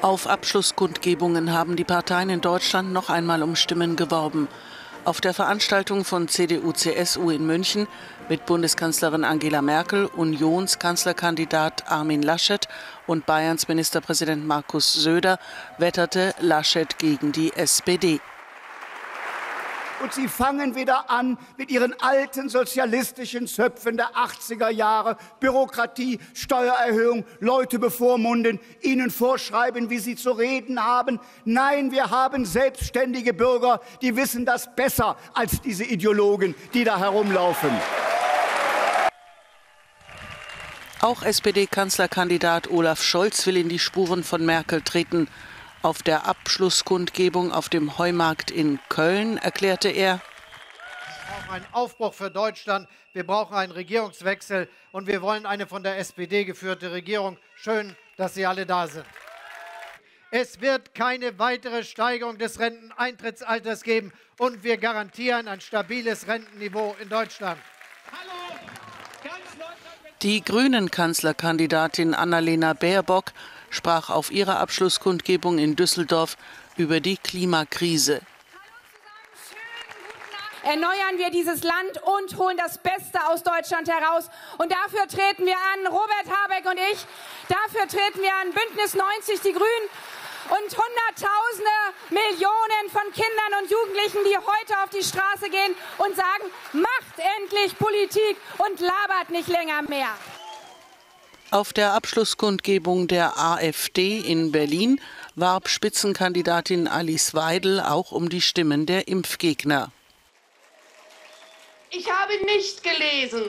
Auf Abschlusskundgebungen haben die Parteien in Deutschland noch einmal um Stimmen geworben. Auf der Veranstaltung von CDU-CSU in München mit Bundeskanzlerin Angela Merkel, Unionskanzlerkandidat Armin Laschet und Bayerns Ministerpräsident Markus Söder wetterte Laschet gegen die SPD. Und sie fangen wieder an mit ihren alten sozialistischen Zöpfen der 80er Jahre. Bürokratie, Steuererhöhung, Leute bevormunden, ihnen vorschreiben, wie sie zu reden haben. Nein, wir haben selbstständige Bürger, die wissen das besser als diese Ideologen, die da herumlaufen. Auch SPD-Kanzlerkandidat Olaf Scholz will in die Spuren von Merkel treten. Auf der Abschlusskundgebung auf dem Heumarkt in Köln erklärte er, wir brauchen einen Aufbruch für Deutschland, wir brauchen einen Regierungswechsel und wir wollen eine von der SPD geführte Regierung. Schön, dass Sie alle da sind. Es wird keine weitere Steigerung des Renteneintrittsalters geben und wir garantieren ein stabiles Rentenniveau in Deutschland. Die Grünen-Kanzlerkandidatin Annalena Baerbock sprach auf ihrer Abschlusskundgebung in Düsseldorf über die Klimakrise. Erneuern wir dieses Land und holen das Beste aus Deutschland heraus. Und dafür treten wir an, Robert Habeck und ich, dafür treten wir an Bündnis 90, die Grünen und Hunderttausende, Millionen von Kindern und Jugendlichen, die heute auf die Straße gehen und sagen, macht endlich Politik und labert nicht länger mehr. Auf der Abschlusskundgebung der AfD in Berlin warb Spitzenkandidatin Alice Weidel auch um die Stimmen der Impfgegner. Ich habe nicht gelesen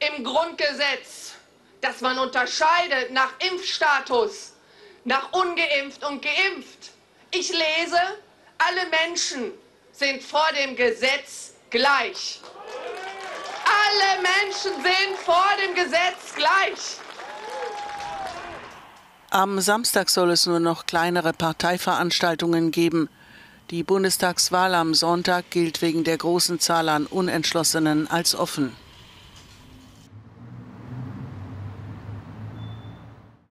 im Grundgesetz, dass man unterscheidet nach Impfstatus, nach ungeimpft und geimpft. Ich lese, alle Menschen sind vor dem Gesetz gleich. Alle Menschen sind vor dem Gesetz gleich. Am Samstag soll es nur noch kleinere Parteiveranstaltungen geben. Die Bundestagswahl am Sonntag gilt wegen der großen Zahl an Unentschlossenen als offen.